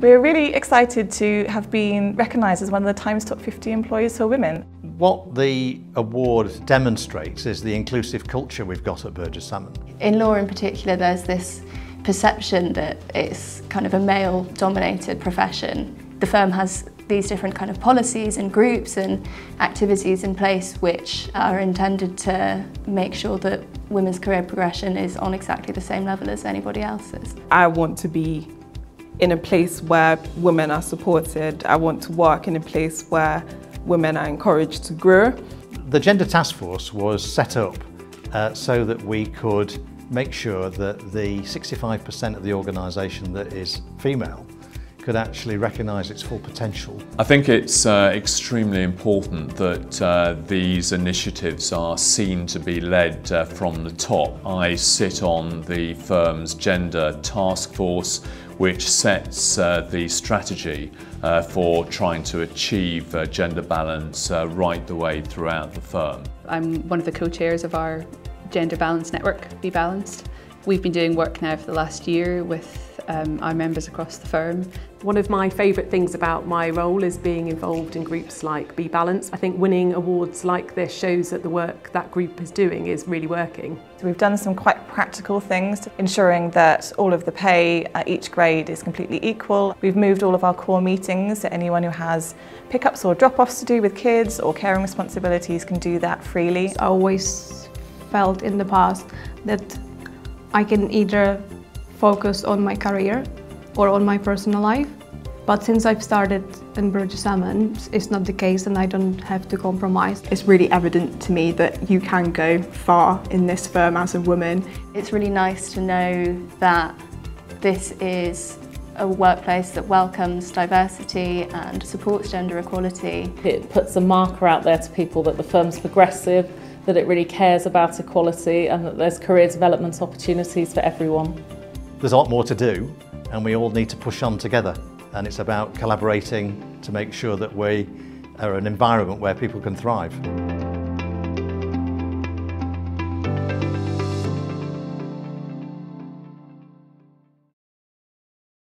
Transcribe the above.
We're really excited to have been recognised as one of the Times Top 50 employers for women. What the award demonstrates is the inclusive culture we've got at Burges Salmon. In law in particular, there's this perception that it's kind of a male-dominated profession. The firm has these different kind of policies and groups and activities in place which are intended to make sure that women's career progression is on exactly the same level as anybody else's. I want to be in a place where women are supported. I want to work in a place where women are encouraged to grow. The Gender Task Force was set up uh, so that we could make sure that the 65% of the organisation that is female could actually recognise its full potential. I think it's uh, extremely important that uh, these initiatives are seen to be led uh, from the top. I sit on the firm's gender task force which sets uh, the strategy uh, for trying to achieve uh, gender balance right the way throughout the firm. I'm one of the co-chairs of our Gender Balance Network, Be Balanced. We've been doing work now for the last year with um, our members across the firm. One of my favourite things about my role is being involved in groups like Be Balanced. I think winning awards like this shows that the work that group is doing is really working. So we've done some quite practical things, ensuring that all of the pay at each grade is completely equal. We've moved all of our core meetings so anyone who has pickups or drop-offs to do with kids or caring responsibilities can do that freely. I always felt in the past that I can either focus on my career or on my personal life. But since I've started in Burges Salmon, it's not the case and I don't have to compromise. It's really evident to me that you can go far in this firm as a woman. It's really nice to know that this is a workplace that welcomes diversity and supports gender equality. It puts a marker out there to people that the firm's progressive, that it really cares about equality and that there's career development opportunities for everyone. There's a lot more to do and we all need to push on together and it's about collaborating to make sure that we are an environment where people can thrive.